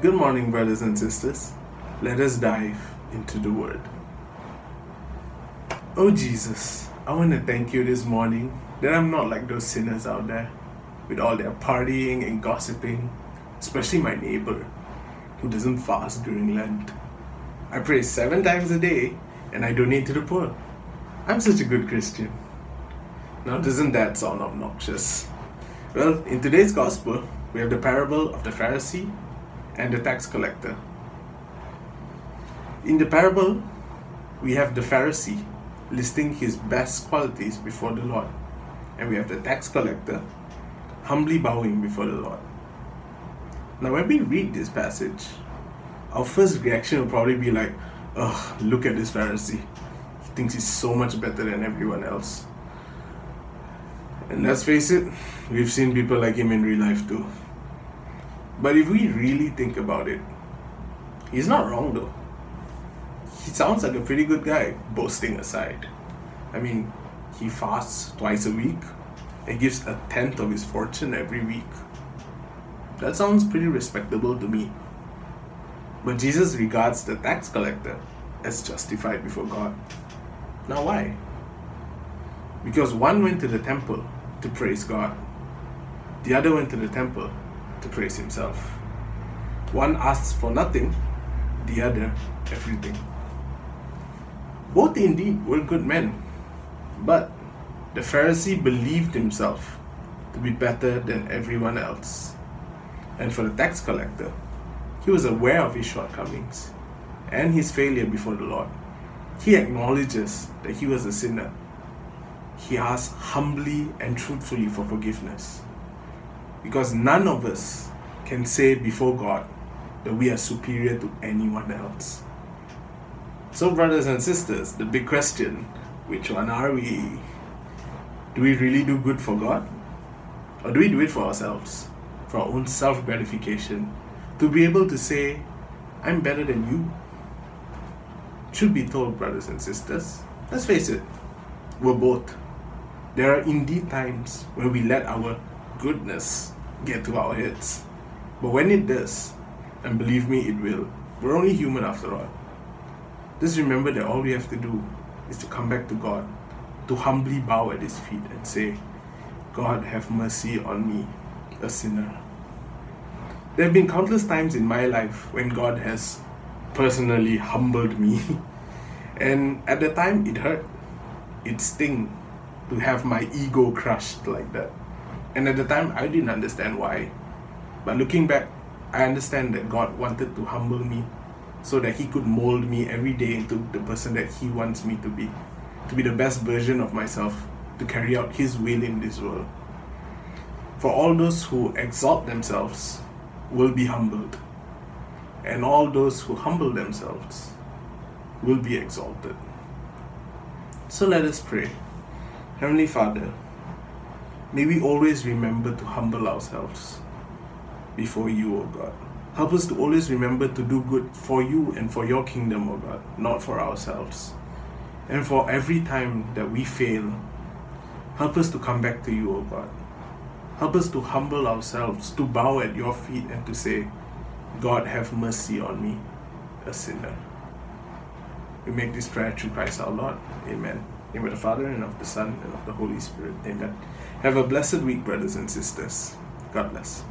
Good morning, brothers and sisters. Let us dive into the Word. Oh, Jesus, I want to thank you this morning that I'm not like those sinners out there with all their partying and gossiping, especially my neighbor who doesn't fast during Lent. I pray seven times a day and I donate to the poor. I'm such a good Christian. Now, doesn't that sound obnoxious? Well, in today's Gospel, we have the parable of the Pharisee and the tax collector. In the parable, we have the Pharisee listing his best qualities before the Lord, and we have the tax collector humbly bowing before the Lord. Now, when we read this passage, our first reaction will probably be like, oh, look at this Pharisee. He thinks he's so much better than everyone else. And let's face it, we've seen people like him in real life too. But if we really think about it, he's not wrong though. He sounds like a pretty good guy, boasting aside. I mean, he fasts twice a week and gives a tenth of his fortune every week. That sounds pretty respectable to me. But Jesus regards the tax collector as justified before God. Now, why? Because one went to the temple to praise God, the other went to the temple to praise himself. One asks for nothing, the other everything. Both indeed were good men, but the Pharisee believed himself to be better than everyone else. And for the tax collector, he was aware of his shortcomings and his failure before the Lord. He acknowledges that he was a sinner. He asks humbly and truthfully for forgiveness. Because none of us can say before God that we are superior to anyone else. So, brothers and sisters, the big question which one are we? Do we really do good for God? Or do we do it for ourselves? For our own self gratification? To be able to say, I'm better than you? Should be told, brothers and sisters. Let's face it, we're both. There are indeed times when we let our goodness get to our heads. But when it does, and believe me, it will, we're only human after all. Just remember that all we have to do is to come back to God, to humbly bow at His feet and say, God, have mercy on me, a sinner. There have been countless times in my life when God has personally humbled me. and at the time, it hurt. It sting to have my ego crushed like that. And at the time, I didn't understand why. But looking back, I understand that God wanted to humble me so that He could mold me every day into the person that He wants me to be, to be the best version of myself, to carry out His will in this world. For all those who exalt themselves will be humbled, and all those who humble themselves will be exalted. So let us pray. Heavenly Father, may we always remember to humble ourselves before you, O God. Help us to always remember to do good for you and for your kingdom, O God, not for ourselves. And for every time that we fail, help us to come back to you, O God. Help us to humble ourselves, to bow at your feet and to say, God, have mercy on me, a sinner. We make this prayer through Christ our Lord. Amen. Name of the Father, and of the Son, and of the Holy Spirit. Amen. Have a blessed week, brothers and sisters. God bless.